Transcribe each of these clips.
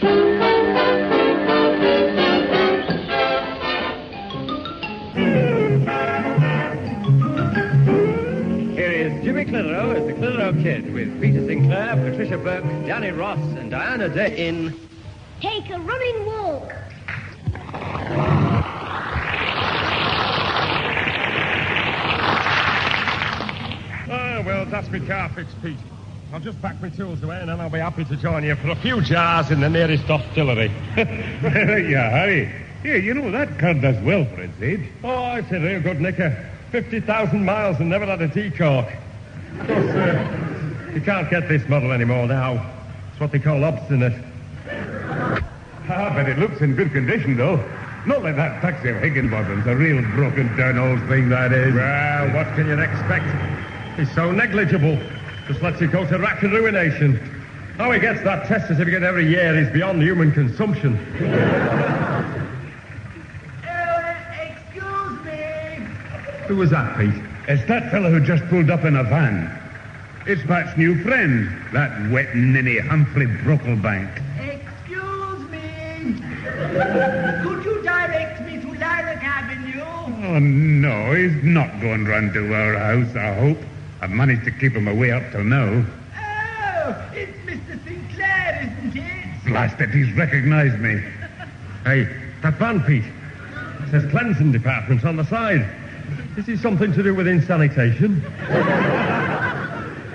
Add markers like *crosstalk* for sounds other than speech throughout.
Here is Jimmy Clitheroe as the Clitheroe Kid with Peter Sinclair, Patricia Burke, Danny Ross, and Diana Day in Take a running walk. Oh, well, that's my car fixed, Pete. I'll just pack my tools away and then I'll be happy to join you for a few jars in the nearest distillery. *laughs* yeah, Harry. Yeah, you know, that car does well for its age. Oh, it's a real good nicker. 50,000 miles and never had a tea cork. Of course, uh, you can't get this model anymore now. It's what they call obstinate. Ah, but it looks in good condition, though. Not like that taxi of Higginbottom's, a real broken-down old thing that is. Well, what can you expect? He's so negligible. Just lets you go to rack and ruination. How he gets that test certificate every year is beyond human consumption. excuse me. Who was that, Pete? It's that fellow who just pulled up in a van. It's Pat's new friend, that wet ninny Humphrey Brocklebank. Excuse me. Could you direct me to Lilac Avenue? Oh, no, he's not going round to our house, I hope. I've managed to keep him away up till now. Oh, it's Mr. Sinclair, isn't it? Blast it, he's recognized me. Hey, that van, Pete. It says cleansing department on the side. This is this something to do with insanitation?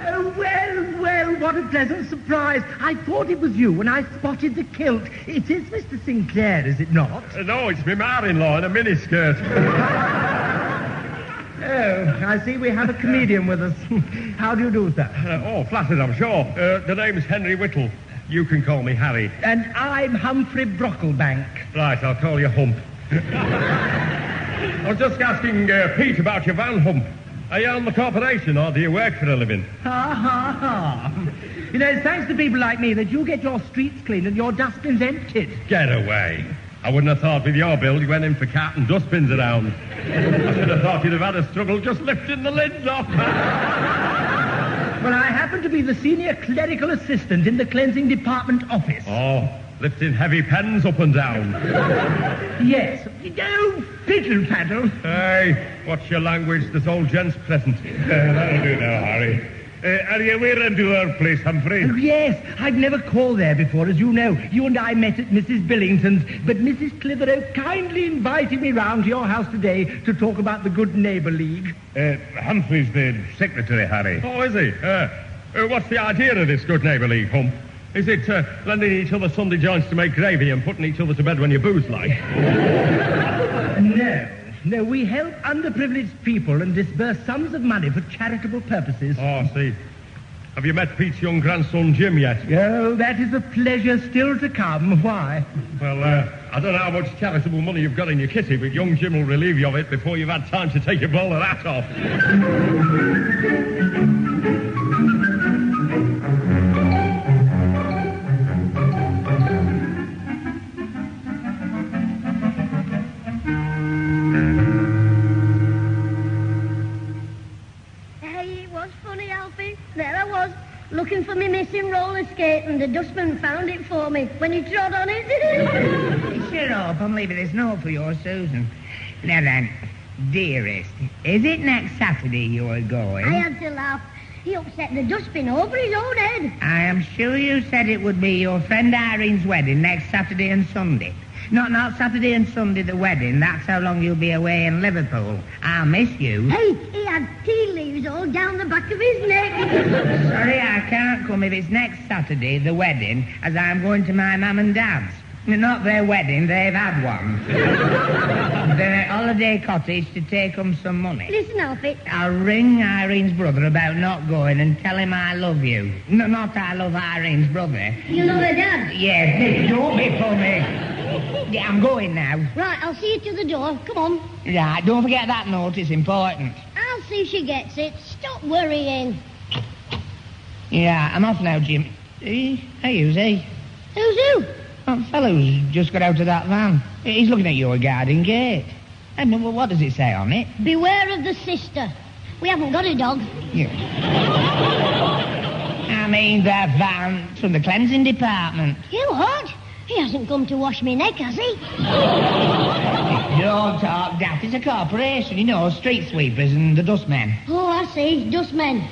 Oh, well, well, what a pleasant surprise. I thought it was you when I spotted the kilt. It is Mr. Sinclair, is it not? Uh, no, it's my mother-in-law in a miniskirt. *laughs* Oh, I see we have a comedian with us. How do you do, sir? Uh, oh, flattered, I'm sure. Uh, the name's Henry Whittle. You can call me Harry. And I'm Humphrey Brocklebank. Right, I'll call you Hump. I was just asking uh, Pete about your van, Hump. Are you on the corporation or do you work for a living? Ha, ha, ha. You know, it's thanks to people like me that you get your streets cleaned and your dustbins emptied. Get away. I wouldn't have thought with your build you went in for cat and dustbins around. I should have thought you'd have had a struggle just lifting the lids off. Well, I happen to be the senior clerical assistant in the cleansing department office. oh, lifting heavy pens up and down. Yes. Oh, piddle paddle. Hey, what's your language? This old gent's present. Uh, that'll do now, Harry. Uh, are you wearing to our place, Humphrey? Oh, yes, I've never called there before, as you know. You and I met at Mrs. Billington's, but Mrs. Clitheroe kindly invited me round to your house today to talk about the Good Neighbour League. Uh, Humphrey's the secretary, Harry. Oh, is he? Uh, uh, what's the idea of this Good Neighbour League, Hump? Is it uh, lending each other Sunday joints to make gravy and putting each other to bed when you booze like? *laughs* No, no, we help underprivileged people and disburse sums of money for charitable purposes. Oh, I see. Have you met Pete's young grandson, Jim, yet? Oh, that is a pleasure still to come. Why? Well, uh, I don't know how much charitable money you've got in your kitty, but young Jim will relieve you of it before you've had time to take your bowler hat off. For me missing roller skate, and the dustman found it for me when he trod on it. Shut up. I'm leaving this note for your Susan. Now then, dearest, is it next Saturday you're going? I had to laugh. He upset the dustbin over his own head. I am sure you said it would be your friend Irene's wedding next Saturday and Sunday. Not not Saturday and Sunday, the wedding. That's how long you'll be away in Liverpool. I'll miss you. Hey, he had tea leaves all down the back of his neck. Sorry I can't come if it's next Saturday, the wedding, as I'm going to my mum and dad's. Not their wedding, they've had one. *laughs* the holiday cottage to take 'em some money. Listen, Alfie. I'll ring Irene's brother about not going and tell him I love you. No, not I love Irene's brother. You know her dad. Yes, don't be funny. Yeah, I'm going now. Right, I'll see you to the door. Come on. Right, don't forget that note, it's important. I'll see if she gets it. Stop worrying. Yeah, I'm off now, Jim. Hey, who's he? Who's who? That fellow's just got out of that van. He's looking at your garden gate. And well, what does it say on it? Beware of the sister. We haven't got a dog. Yeah. I mean, the van from the cleansing department. You what? He hasn't come to wash me neck, has he? Don't talk daft. It's a corporation, you know, street sweepers and the dustmen. Oh, I see, dustman.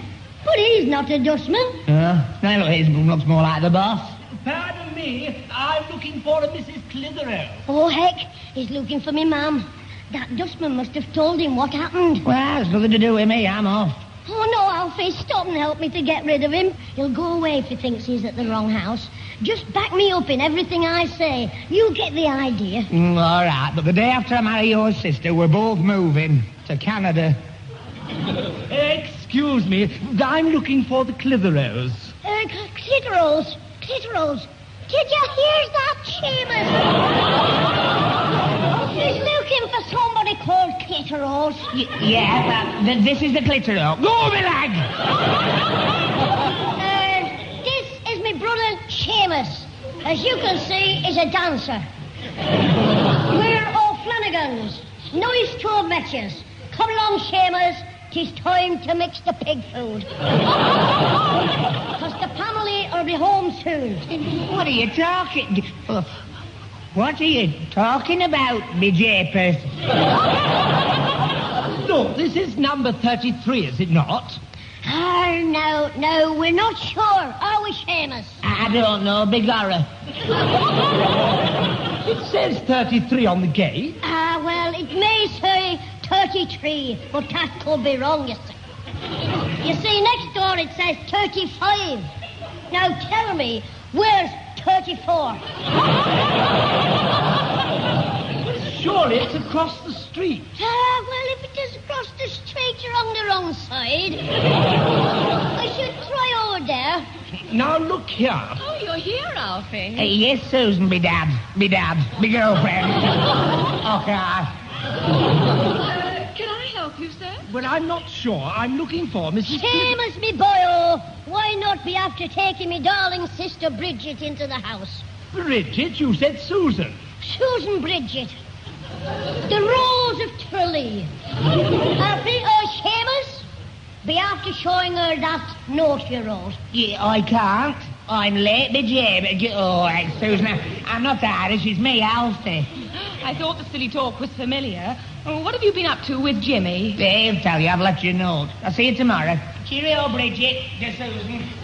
But he's not a dustman. Uh, no, it looks more like the boss. Pardon me, I'm looking for a Mrs. Clitheroe. Oh, heck, he's looking for me, ma'am. That dustman must have told him what happened. Well, it's nothing to do with me. I'm off. Oh, no, Alfie, stop and help me to get rid of him. He'll go away if he thinks he's at the wrong house. Just back me up in everything I say. You get the idea. Mm, all right, but the day after I marry your sister, we're both moving to Canada. Excuse me, I'm looking for the Clitheroes. Uh, clitorals, clitorals. Did you hear that, Seamus? He's looking for somebody called clitorals. Y- yeah, but th- this is the clitoral. Go, me lag! Uh, this is my brother Seamus. As you can see, he's a dancer. We're O'Flanagans. Nice to have met yous. Come along, Seamus. Tis time to mix the pig food. Because the family will be home soon. What are you talking? uh, What are you talking about, me japers? *laughs* No, this is number 33, is it not? Ah, no, no, we're not sure. Are we, Seamus? I don't know, big horror. *laughs* It says 33 on the gate. Ah, well, it may say 33, but that could be wrong, you see. You see, next door it says 35. Now tell me, where's 34? *laughs* Surely it's across the street. Ah, well, if it is across the street, you're on the wrong side. *laughs* I should try over there. Now look here. Oh, you're here, Alfie. Uh, yes, Susan, me dad, me dad, me girlfriend. *laughs* okay. Uh, can I help you, sir? Well, I'm not sure. I'm looking for Mrs. Clitheroe. Seamus, me boyo, why not be after taking me darling sister Bridget into the house? Bridget, you said Susan. Susan Bridget. The Rose of Tralee. Alfie, uh, Seamus, be after showing her that note you wrote. Yeah, I can't. I'm late, me jab. Oh, right, Susan, I'm not Irish. It's me, Alfie. I thought the silly talk was familiar. Oh, what have you been up to with Jimmy? They'll tell you. I've left you a note. I'll see you tomorrow. Cheerio, Bridget. To Susan.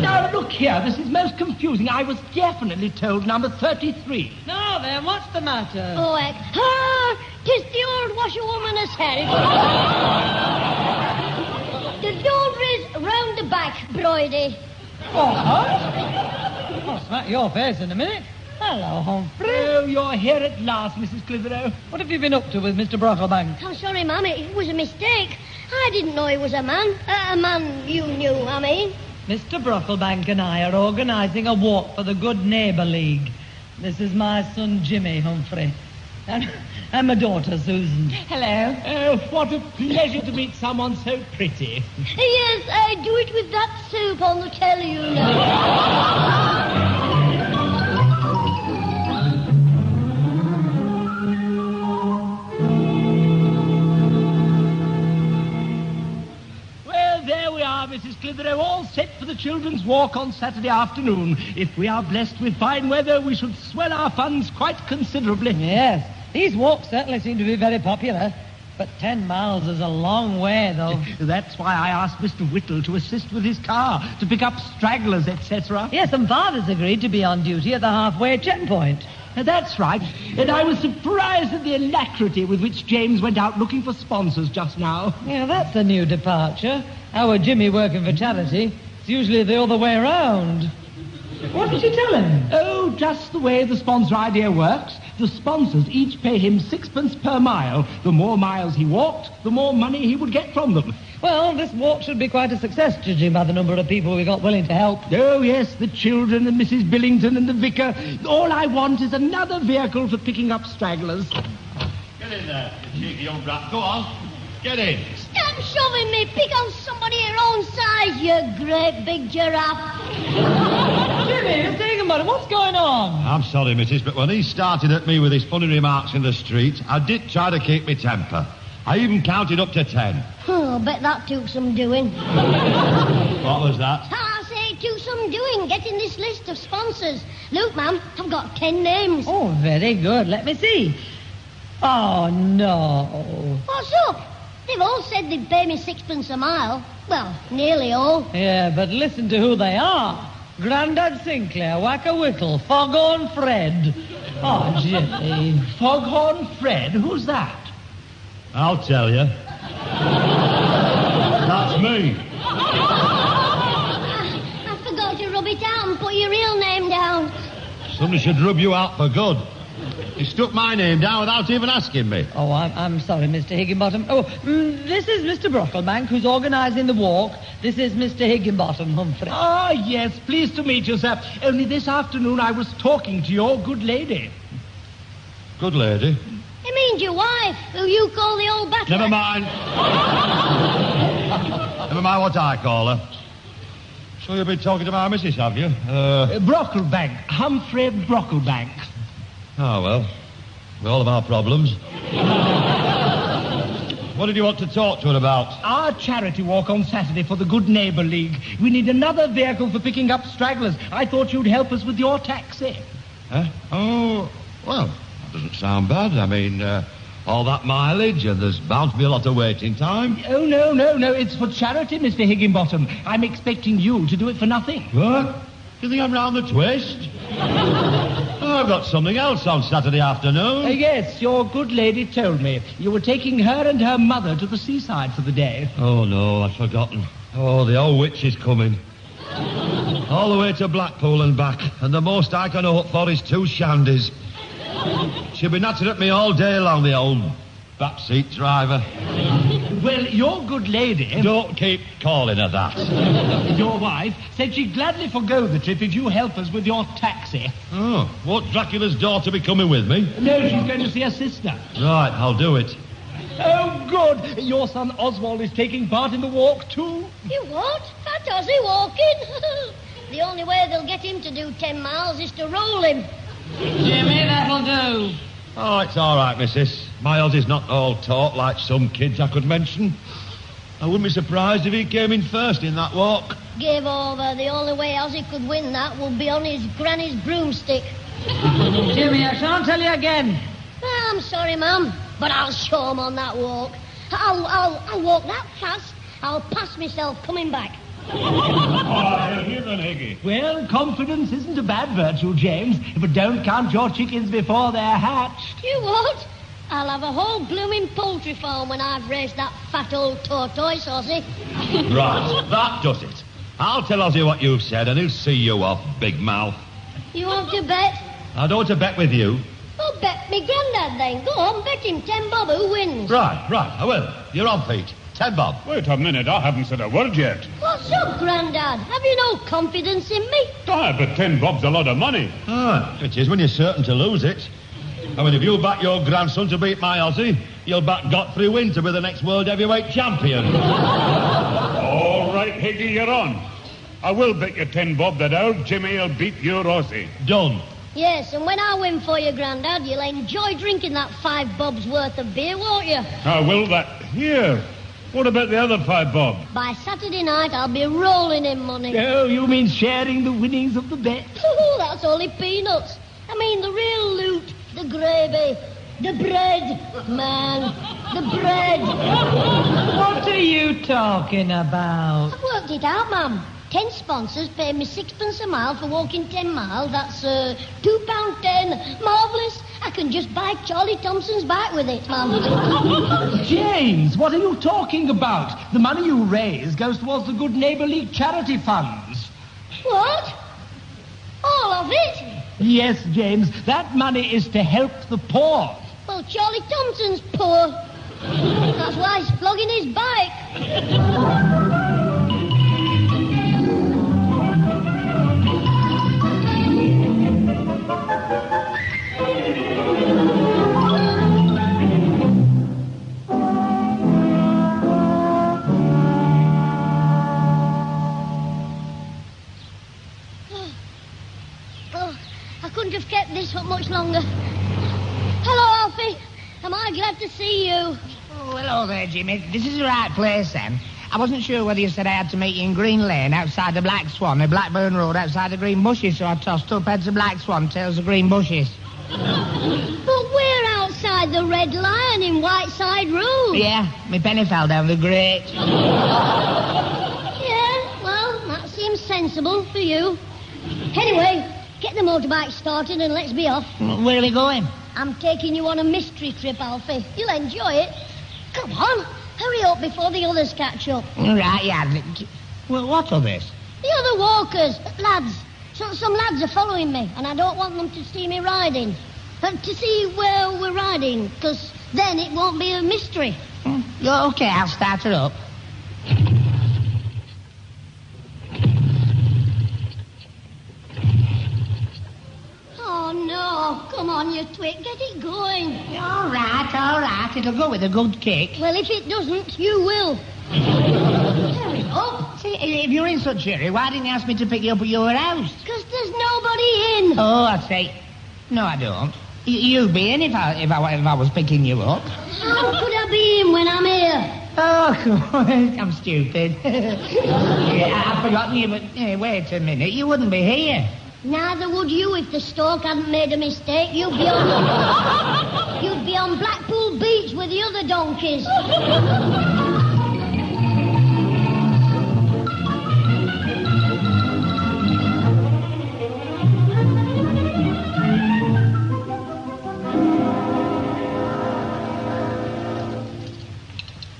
Now look here. This is most confusing. I was definitely told number 33. Now then, what's the matter? Oh, heck. Ah, tis the old washerwoman herself. *laughs* the doveries round the back, Bridie. I'll smack your face in a minute. Hello, Humphrey. Oh, you're here at last, Mrs. Clitheroe. What have you been up to with Mr. Brocklebank? I'm sorry, Mum, it was a mistake. I didn't know he was a man. Uh, a man you knew, I mean. Mr. Brocklebank and I are organising a walk for the Good Neighbour League. This is my son, Jimmy Humphrey. And, and my daughter, Susan. Hello. Oh, what a pleasure to meet someone so pretty. Yes, I do it with that soup on the telly, you know. *laughs* Mrs. Clitheroe, all set for the children's walk on Saturday afternoon. If we are blessed with fine weather, we should swell our funds quite considerably. Yes, these walks certainly seem to be very popular. But ten miles is a long way, though. *laughs* That's why I asked Mr. Whittle to assist with his car, to pick up stragglers, etc. Yes, and Father's agreed to be on duty at the halfway checkpoint. That's right. And I was surprised at the alacrity with which James went out looking for sponsors just now. Yeah, that's a new departure. Our Jimmy working for charity. It's usually the other way around. What did you tell him? Oh, just the way the sponsor idea works. The sponsors each pay him sixpence per mile. The more miles he walked, the more money he would get from them. Well, this walk should be quite a success, judging by the number of people we got willing to help. Oh, yes, the children and Mrs. Billington and the vicar. All I want is another vehicle for picking up stragglers. Get in there, you cheeky young brat. Go on. Get in. Stop shoving me. Pick on somebody your own size, you great big giraffe. Jimmy, you're thinking about it. What's going on? I'm sorry, missus, but when he started at me with his funny remarks in the street, I did try to keep my temper. I even counted up to ten. Oh, bet that took some doing. What was that? Ah, I say it took some doing getting this list of sponsors. Look, ma'am, I've got ten names. Oh, very good. Let me see. Oh, no. What's up? They've all said they'd pay me sixpence a mile. Well, nearly all. Yeah, but listen to who they are. Grandad Sinclair, Wacka Whittle, Foghorn Fred. Oh, Jimmy. Foghorn Fred? Who's that? I'll tell you. That's me. I forgot to rub it out and put your real name down. Somebody should rub you out for good. You stuck my name down without even asking me. Oh, I'm, I'm sorry, Mr. Higginbottom. Oh, mm, this is Mr. Brocklebank, who's organising the walk. This is Mr. Higginbottom, Humphrey. Ah, yes, pleased to meet you, sir. Only this afternoon I was talking to your good lady. Good lady. It means your wife, who you call the old butler. Never mind. Never mind what I call her. So you've been talking to my missus, have you? Uh, Uh, Brocklebank, Humphrey Brocklebank. Oh, well. We all of our problems. *laughs* what did you want to talk to her about? Our charity walk on Saturday for the Good Neighbour League. We need another vehicle for picking up stragglers. I thought you'd help us with your taxi. Huh? Oh, well, that doesn't sound bad. I mean, uh, all that mileage, and there's bound to be a lot of waiting time. Oh, no, no, no. It's for charity, Mr. Higginbottom. I'm expecting you to do it for nothing. What? Do you think I'm round the twist? oh, *laughs* I've got something else on Saturday afternoon. Uh, yes, your good lady told me. You were taking her and her mother to the seaside for the day. Oh, no, I'd forgotten. Oh, the old witch is coming. All the way to Blackpool and back, and the most I can hope for is two shandies. She'll be nattering at me all day long, the old backseat driver. Well, your good lady, Don't keep calling her that. *laughs* your wife, said she'd gladly forego the trip if you help us with your taxi. Oh, won't Dracula's daughter be coming with me? No, she's going to see her sister. Right, I'll do it. Oh, good. Your son Oswald is taking part in the walk, too. You what? Fat Ozzy walking? the only way they'll get him to do ten miles is to roll him. Jimmy, that'll do. Oh, it's all right, missus. Miles is not all talk like some kids I could mention. I wouldn't be surprised if he came in first in that walk. Give over. The only way Ozzy could win that will be on his granny's broomstick. *laughs* Jimmy, I shan't tell you again. I'm sorry, ma'am, but I'll show 'em on that walk. I'll, I'll, I'll walk that fast. I'll pass myself coming back. Oh, here then, Higgy. Well, confidence isn't a bad virtue, James, but don't count your chickens before they're hatched. You what? I'll have a whole blooming poultry farm when I've raised that fat old tortoise, Ozzy. *laughs* Right, that does it. I'll tell Ozzy what you've said, and he'll see you off, big mouth. You want to bet? I don't want to bet with you. Oh, bet me granddad then. Go on, bet him ten bob who wins. Right, right, I will. You're on, Pete. Ten bob. Wait a minute, I haven't said a word yet. What's up, granddad? Have you no confidence in me? Ah, but ten bob's a lot of money. Ah, it is when you're certain to lose it. I mean, if you back your grandson to beat my Ozzy, you'll back Godfrey Winn to be the next world heavyweight champion. All right, Higgy, you're on. I will bet you ten bob that old Jimmy'll beat your Ozzy. Done. Yes, and when I win for you, granddad, you'll enjoy drinking that five bob's worth of beer, won't you? I will that. Here. What about the other five bob? By Saturday night, I'll be rolling in money. Oh, you mean sharing the winnings of the bet? Ooh, *laughs* that's only peanuts. I mean, the real loot, the gravy, the bread, man, the bread. What are you talking about? I've worked it out, ma'am. Ten sponsors pay me sixpence a mile for walking ten miles. That's uh, two pound ten. Marvellous. I can just buy Charlie Thompson's bike with it, Mum. *laughs* James, what are you talking about? The money you raise goes towards the Good Neighbour League charity funds. what? All of it? Yes, James, that money is to help the poor. Well, Charlie Thompson's poor. That's why he's flogging his bike. *laughs* hello Alfie. Am I glad to see you? Oh, hello there, Jimmy. This is the right place, then. I wasn't sure whether you said I had to meet you in Green Lane outside the Black Swan, or Blackburn Road outside the Green Bushes, so I tossed up heads of Black Swan, tails of Green Bushes. But we're outside the Red Lion in Whiteside Road. Yeah, my penny fell down the grate. Yeah, well, that seems sensible for you. Anyway, get the motorbike started and let's be off. Where are we going? I'm taking you on a mystery trip, Alfie. You'll enjoy it. Come on, hurry up before the others catch up. Right, yeah. Well, what of this? The other walkers, lads. So, some lads are following me, and I don't want them to see me riding. Uh, to see where we're riding, because then it won't be a mystery. Yeah, okay, I'll start her up. Oh, no. Come on, you twit. Get it going. All right, all right. It'll go with a good kick. Well, if it doesn't, you will. hurry *laughs* up. Oh, see, if you're in such a hurry, why didn't you ask me to pick you up at your house? Because there's nobody in. Oh, I say. No, I don't. You'd be in if I, if I, if I was picking you up. How could I be in when I'm here? Oh, *laughs* come. I'm stupid. *laughs* yeah, I've forgotten you, but hey, wait a minute. You wouldn't be here. Neither would you if the stork hadn't made a mistake. You'd be on. *laughs* You'd be on Blackpool Beach with the other donkeys.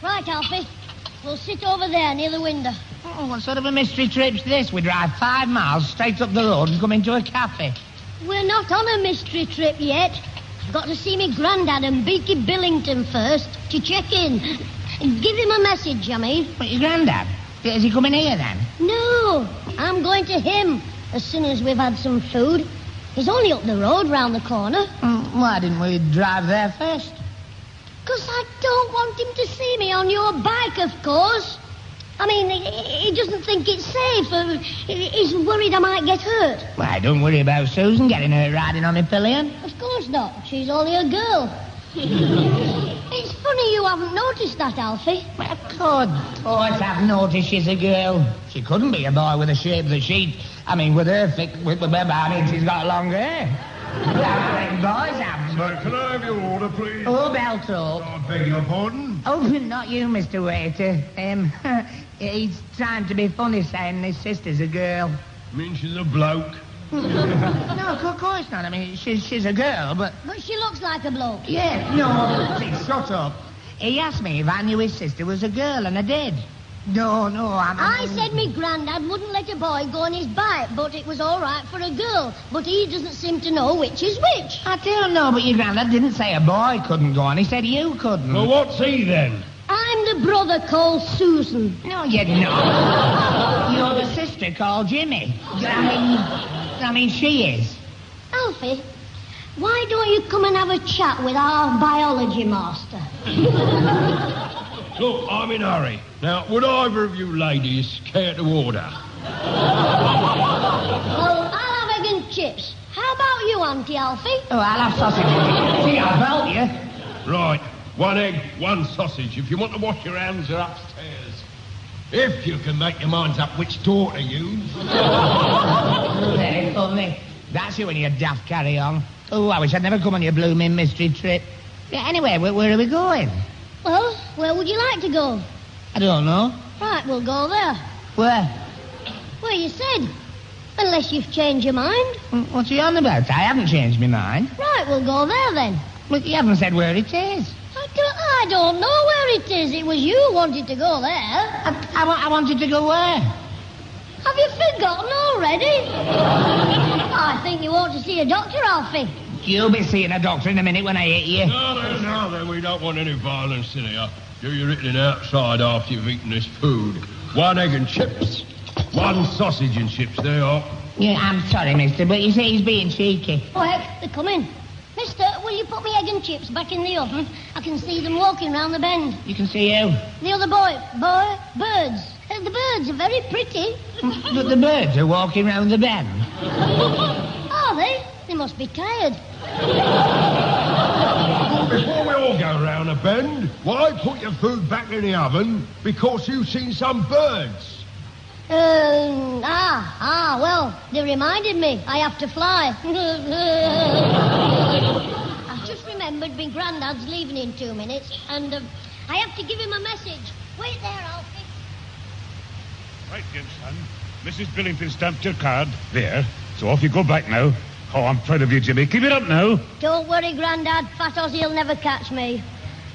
Right, Alfie. We'll sit over there near the window. Oh, what sort of a mystery trip's this? We drive five miles straight up the road and come into a cafe. We're not on a mystery trip yet. I've got to see me granddad and Beaky Billington first to check in. Give him a message, I mean. But your granddad? Is he coming here then? No, I'm going to him as soon as we've had some food. He's only up the road round the corner. Mm, why didn't we drive there first? Because I don't want him to see me on your bike, of course. I mean, he, he doesn't think it's safe. Uh, he's worried I might get hurt. Why, don't worry about Susan getting hurt riding on a pillion. Of course not. She's only a girl. *laughs* it's funny you haven't noticed that, Alfie. Well, of course, course I've noticed she's a girl. She couldn't be a boy with the shape of the sheet. I mean, with her thick, with, with, I mean, she's got long hair. I mean, boys have. Sir, can I have your order, please? Oh, Beltrop. I beg your pardon? Oh, *laughs* not you, Mr. Waiter. Um, *laughs* he's trying to be funny saying his sister's a girl. I Mean she's a bloke. *laughs* No, of course not. I mean, she's, she's a girl, but... But she looks like a bloke. Yeah, no, please, shut up. He asked me if I knew his sister was a girl, and I did. No, no, I'm... I said me granddad wouldn't let a boy go on his bike, but it was all right for a girl. But he doesn't seem to know which is which. I don't know, but your granddad didn't say a boy couldn't go on. He said you couldn't. Well, what's he then? I'm the brother called Susan. No, you're not. You're the sister called Jimmy. I mean, I mean, she is. Alfie, why don't you come and have a chat with our biology master? Look, I'm in a hurry. Now, would either of you ladies care to order? Well, I'll have egg and chips. How about you, Auntie Alfie? Oh, I'll have sausage. See, I'll help you. Right. One egg, one sausage. If you want to wash your hands, they're upstairs. If you can make your minds up which door to use. Very funny. That's you when you daft carry on. Oh, I wish I'd never come on your blooming mystery trip. Yeah, anyway, where, where are we going? Well, where would you like to go? I don't know. Right, we'll go there. Where? Where you said. Unless you've changed your mind. Mm, What's he on about? I haven't changed my mind. Right, we'll go there then. But you haven't said where it is. I don't, know where it is. It was you who wanted to go there. I, I, I wanted to go where? Have you forgotten already? I think you ought to see a doctor, Alfie. You'll be seeing a doctor in a minute when I hit you. No, no, no, then we don't want any violence in here. Do your eating outside after you've eaten this food. One egg and chips. One sausage and chips, they are. Yeah, I'm sorry, mister, but you say he's being cheeky. Oh, heck, they're coming. Mister, will you put me egg and chips back in the oven? I can see them walking round the bend. You can see you. The other boy, boy, birds. Uh, the birds are very pretty. But the birds are walking round the bend. *laughs* Are they? They must be tired. Before we all go round a bend, why put your food back in the oven? Because you've seen some birds. Um, ah, ah, well, they reminded me I have to fly. *laughs* I've just remembered my granddad's leaving in two minutes, and um, I have to give him a message. Wait there, Alfie. Right, Jim, son. Mrs. Billington stamped your card. There. So off you go back now. Oh, I'm proud of you, Jimmy. Keep it up now. Don't worry, Grandad. Fat Ozzy'll never catch me.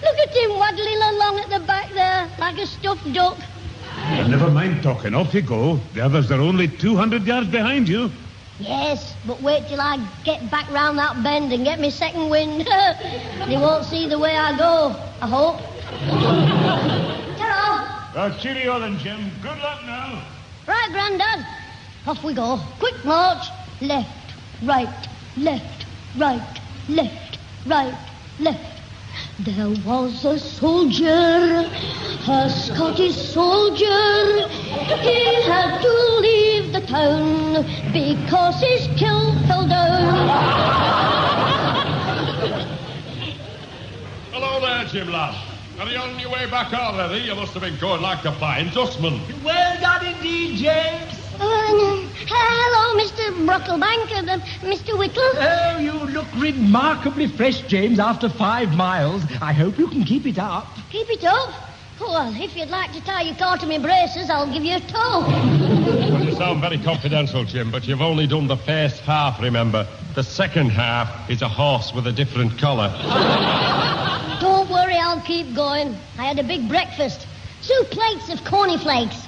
Look at him waddling along at the back there, like a stuffed duck. Well, never mind talking. Off you go. The others are only 200 yards behind you. Yes, but wait till I get back round that bend and get me second wind. *laughs* they won't see the way I go, I hope. *laughs* Ta-ra! Well, cheerio then, Jim. Good luck now. Right, Grandad. Off we go. Quick march. Left, right, left, right, left, right, left. There was a soldier, a Scottish soldier. He had to leave the town because his kilt fell down. Hello there, Jim lad. Are you on your way back already? You must have been going like a flying dustman. Well done indeed, James. Uh, hello, Mr. Brocklebank, uh, Mr. Whittle. Oh, you look remarkably fresh, James, after five miles. I hope you can keep it up. Keep it up. Well, if you'd like to tie your car to my braces, I'll give you a tow. You sound very confidential, Jim, but you've only done the first half, remember. The second half is a horse with a different collar. Don't worry, I'll keep going. I had a big breakfast. Two plates of corny flakes,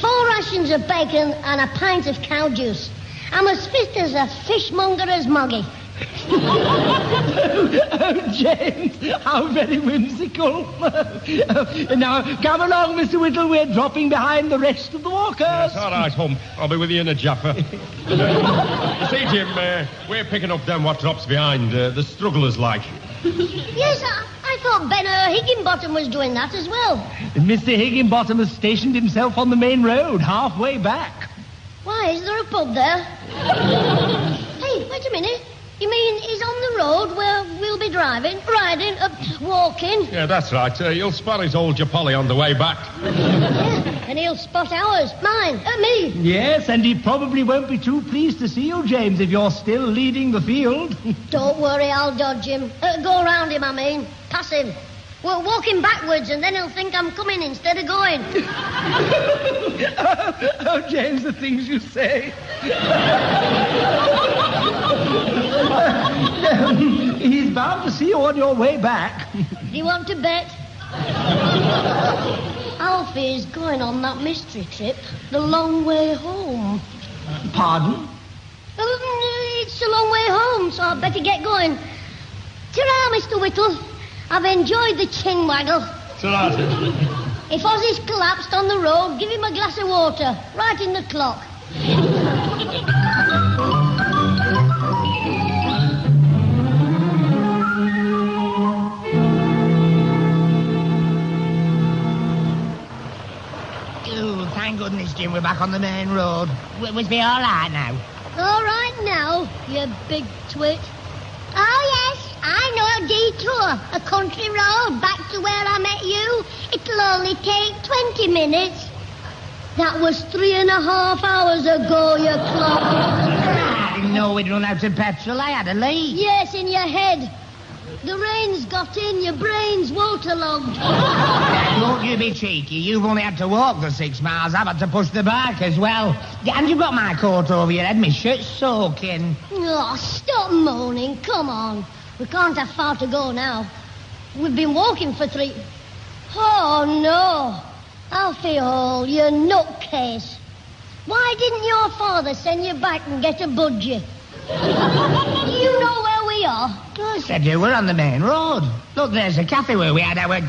four rations of bacon, and a pint of cow juice. I'm as fit as a fishmonger as Moggy. *laughs* Oh, James, how very whimsical. *laughs* now, come along, Mr. Whittle. We're dropping behind the rest of the walkers. It's all right, hum. I'll be with you in a jaffa. *laughs* see, Jim, uh, we're picking up them what drops behind. Uh, the strugglers like. Yes, I, I thought Ben uh, Higginbottom was doing that as well. Mr. Higginbottom has stationed himself on the main road, halfway back. Why, is there a pub there? *laughs* hey, wait a minute. You mean he's on the road where we'll be driving, riding, uh, walking? Yeah, that's right. Uh, you'll spot his old Japolly on the way back. Yeah, and he'll spot ours, mine, uh, me. Yes, and he probably won't be too pleased to see you, James, if you're still leading the field. *laughs* Don't worry, I'll dodge him. Uh, go around him, I mean. Pass him. We're walking backwards, and then he'll think I'm coming instead of going. *laughs* oh, James, the things you say. *laughs* He's bound to see you on your way back. Do you want to bet? Alfie is going on that mystery trip the long way home. Pardon? Um, it's a long way home, so I'd better get going. Ta-ra, Mr. Whittle. I've enjoyed the chin waggle. Ta-ra, *laughs* If Ozzy's collapsed on the road, give him a glass of water, right in the clock. Oh, thank goodness, Jim, we're back on the main road. W- was be all right now? All right now, you big twit. Oh, yes, I know a detour. A country road back to where I met you. It'll only take 20 minutes. That was three and a half hours ago, you clock. I know we'd run out of petrol. I had a leak. Yes, in your head. The rain's got in, your brain's waterlogged. Don't you be cheeky. You've only had to walk the six miles. I've had to push the bike as well. And you've got my coat over your head. My shirt's soaking. Oh, stop moaning. Come on. We can't have far to go now. We've been walking for three. Oh, no. Alfie Hall, you nutcase. Why didn't your father send you back and get a budgie? *laughs* You know where we are? I said you were on the main road. Look, there's a cafe where we had our... uh,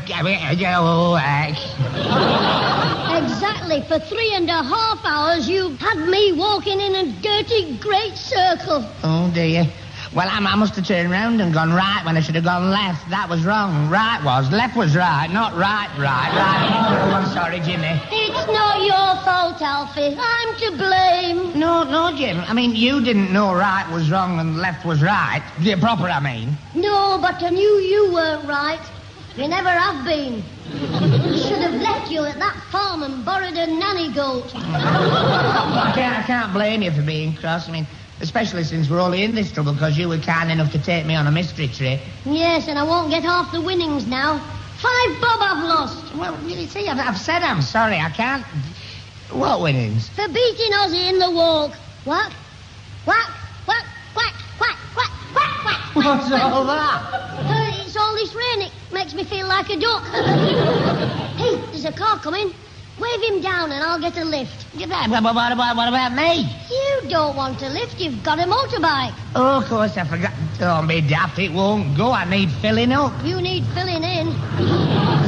*laughs* Exactly. For three and a half hours, you've had me walking in a dirty great circle. oh, dear. Well, I, I must have turned round and gone right when I should have gone left. That was wrong. Right was. Left was right, not right, right, right. Oh, I'm sorry, Jimmy. It's not your fault, Alfie. I'm to blame. No, no, Jim. I mean, you didn't know right was wrong and left was right. The proper, I mean. No, but I knew you weren't right. You never have been. Should have left you at that farm and borrowed a nanny goat. *laughs* I can't, I can't blame you for being cross. I mean, especially since we're only in this trouble because you were kind enough to take me on a mystery trip. Yes, and I won't get half the winnings now. Five bob I've lost. Well, you see, I've, I've said I'm sorry. I can't. What winnings? For beating Ozzy in the walk. Whack, whack, whack, whack, whack, whack, whack, whack. What's all that? Uh, it's all this rain. It makes me feel like a duck. *laughs* hey, there's a car coming. Wave him down and I'll get a lift. What, what, what, about, what about me? You don't want a lift. You've got a motorbike. Oh, of course, I forgot. Don't be daft. It won't go. I need filling up. You need filling in.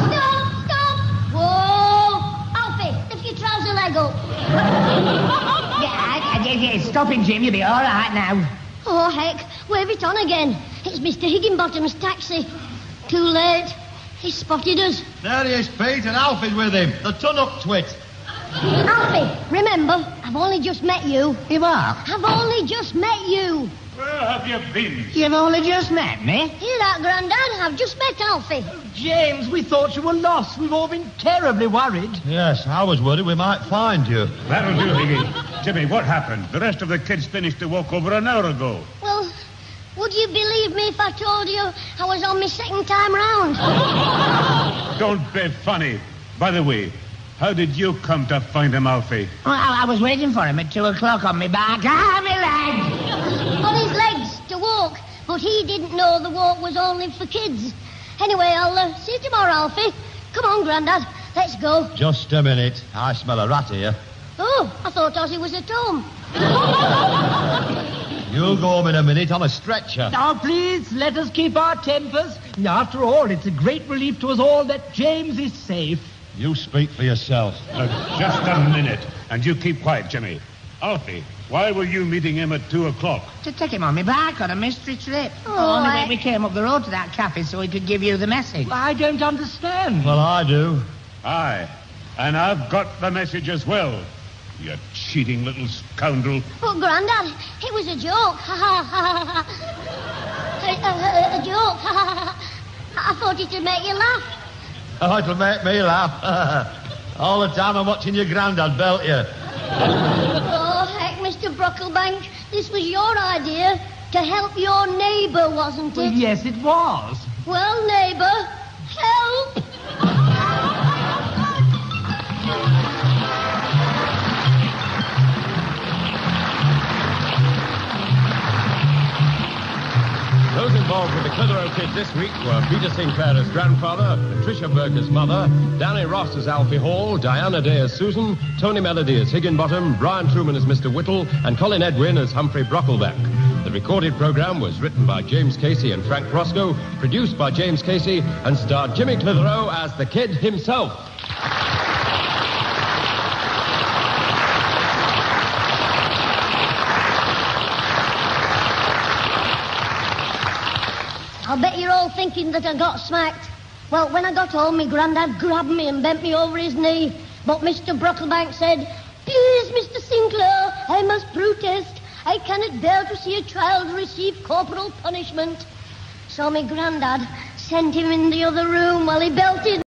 Stop! Stop! Whoa! Alfie, lift your trouser leg up. *laughs* Yeah, yeah, yeah, stop it, Jim. You'll be all right now. Oh, heck. Wave it on again. It's Mr. Higginbottom's taxi. Too late. He spotted us. There he is, Pete, and Alfie's with him. The ton-up twit. Alfie, remember, I've only just met you. You are? I've only just met you. Where have you been? You've only just met me. Hear that, Grandad? I've just met Alfie. Oh, James, we thought you were lost. We've all been terribly worried. Yes, I was worried we might find you. That'll do, Higgy. Jimmy, what happened? The rest of the kids finished the walk over an hour ago. Well, would you believe me if I told you I was on my second time round? *laughs* Don't be funny. By the way, how did you come to find him, Alfie? Well, I, I was waiting for him at two o'clock on my back. Ah, my leg! *laughs* on his legs to walk, but he didn't know the walk was only for kids. Anyway, I'll uh, see you tomorrow, Alfie. Come on, Grandad. Let's go. Just a minute. I smell a rat here. Oh, I thought Ozzy was at home. *laughs* You'll go home in a minute on a stretcher. Now, please, let us keep our tempers. After all, it's a great relief to us all that James is safe. You speak for yourself. Now, just a minute, and you keep quiet, Jimmy. Alfie, why were you meeting him at two o'clock? To take him on my back on a mystery trip. Oh, only I- we came up the road to that cafe so he could give you the message. I don't understand. Well, I do. Aye, and I've got the message as well. You cheating little scoundrel. But, Grandad, it was a joke. Ha ha ha ha ha. A, a- a joke. Ha ha ha ha. I thought it'd make you laugh. Oh, it'll make me laugh. *laughs* All the time I'm watching your granddad belt you. Oh, heck, Mr. Brocklebank, this was your idea to help your neighbour, wasn't Well, it? yes, it was. Well, neighbour, Those involved with the Clitheroe kid this week were Peter Sinclair as grandfather, Patricia Burke as mother, Danny Ross as Alfie Hall, Diana Day as Susan, Tony Melody as Higginbottom, Brian Trueman as Mr. Whittle, and Colin Edwynn as Humphrey Brocklebank. The recorded program was written by James Casey and Frank Roscoe, produced by James Casey, and starred Jimmy Clitheroe as the kid himself. I'll bet you're all thinking that I got smacked. Well, when I got home, my granddad grabbed me and bent me over his knee. But Mr. Brocklebank said, Please, Mr. Sinclair, I must protest. I cannot bear to see a child receive corporal punishment. So my granddad sent him in the other room while he belted